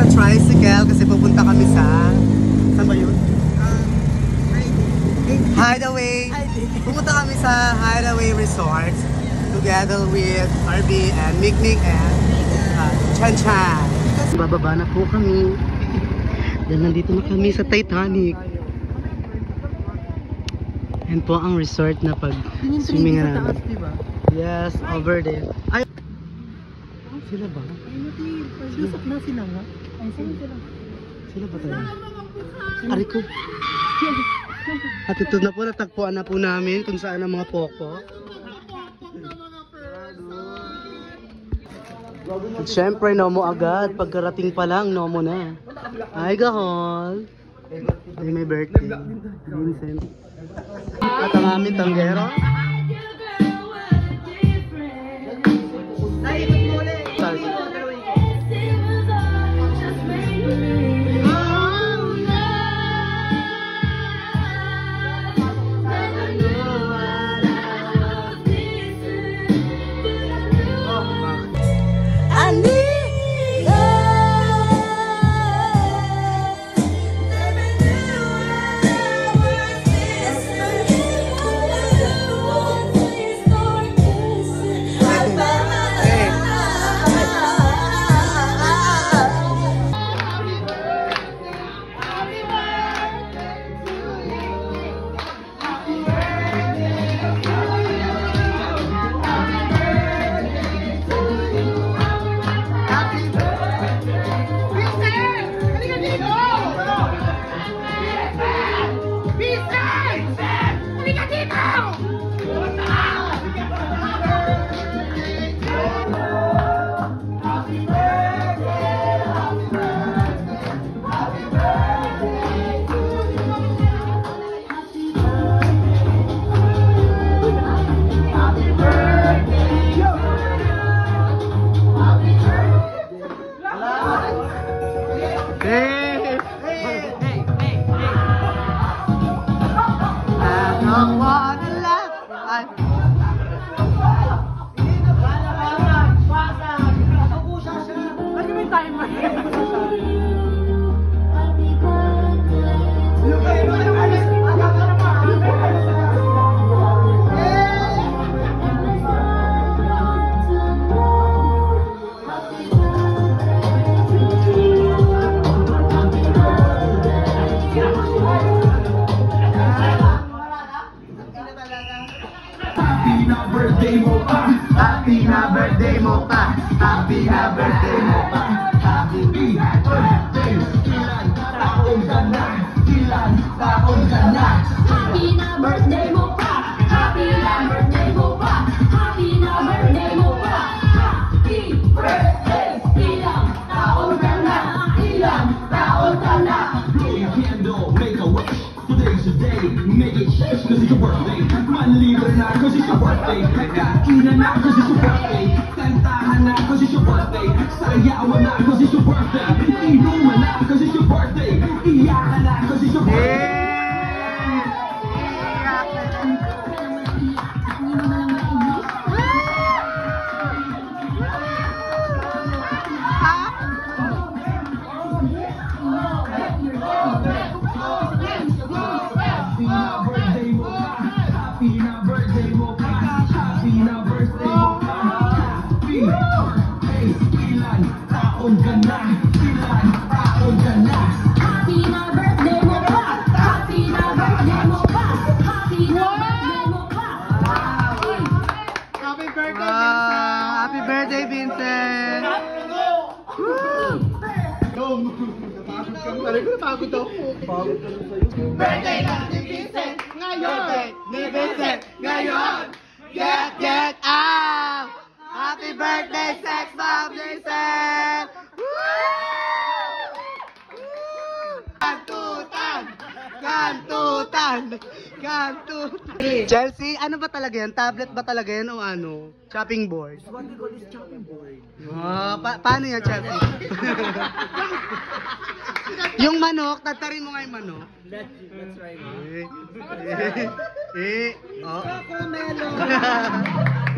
sa tricycle kasi pupunta kami sa... Saan ba yun? Hideaway. Pupunta kami sa Hideaway Resort together with RB and Mikmik and uh, Chan Chan. Bababa na po kami. Dahil nandito na kami sa Titanic. Yan po ang resort na pag swimming na namin. Yes, over there. Ay! Sila ba? Sila na sila nga. Ay, sila sila. Sila ba tayo? Ari ko. At ito na po, natagpuan na po namin kung saan ang mga poko. At syempre, Nomo agad. Pagkarating pa lang, Nomo na. Ay, gahol. Ay, may birthday. Vincent. At ang aming tanggero. Happy birthday mo pa Happy birthday. Ilan taon ka na taon ka na Happy na birthday mo pa Happy na birthday mo pa Happy na birthday mo pa Happy birthday. Ilang taon ka na taon ka na. Blow your candle, make a wish. Today's your day, make it Cause it's your birthday. Manlibre na cause it's your birthday. Kainan na cause it's your birthday na cause it's your birthday Sayawan na cause it's your birthday. Inuman na cause it's your birthday. Iyakan na cause it's your birthday. Happy na birthday mo pa Happy na birthday mo pa Happy. na birthday mo pa Happy birthday Ilan taon ka na Ilan taon ka na Happy na birthday mo pa Happy na birthday mo pa Happy na birthday mo pa Happy birthday, Wow! Happy birthday, Vincent! Sabi ko napagod ako. Birthday na ni Vincent ngayon! Birthday ni Vincent ngayon! Get, get out! Birthday, Sex Bomb Vincent! Kantutan! Kantutan! Kantutan! Chelsea, ano ba talaga yan? Tablet ba talaga yan o ano? Chopping board? What we call this chopping board. Ah, pa- paano yan, Chelsea? yung manok, tatarin mo nga yung manok. Let's, let's try it. Eh, eh, eh, oh.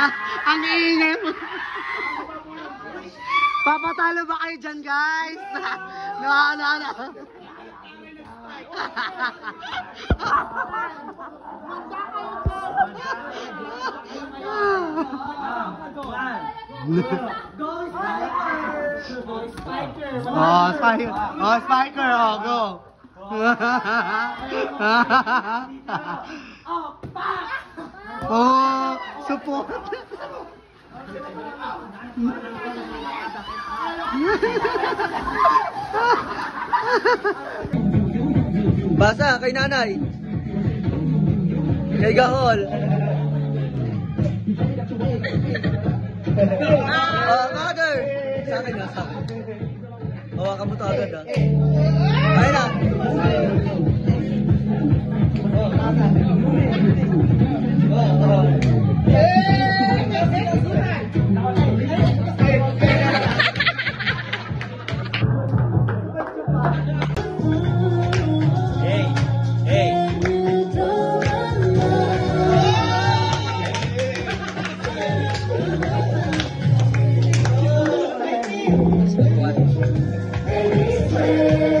Ah, ang ingay mo. Papatalo ba kayo dyan, guys? No, no, no. Go, go, go. Oh, spiker. Oh, spiker. Oh, go. oh, support. Basa kay nanay. Kay Gahol. Ah, mother. Sa akin akin. Hawakan mo to agad ah. Ayun na. Oh,